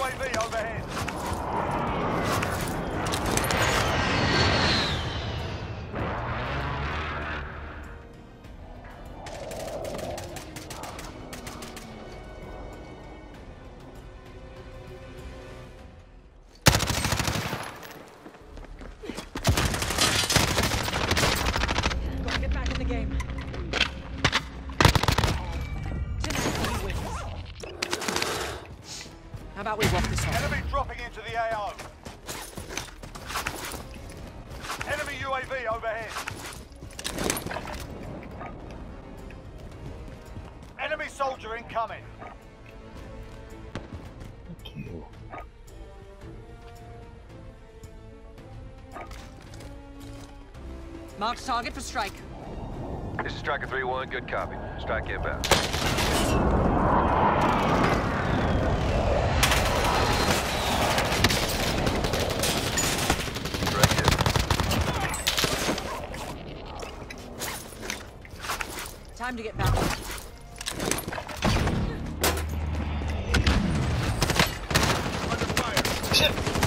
UAV overhead. Gotta get back in the game. How about we walk this off? Enemy dropping into the AO. Enemy UAV overhead. Enemy soldier incoming. Marked target for strike. This is Striker 3-1, good copy. Strike inbound. Time to get back. Under Shit!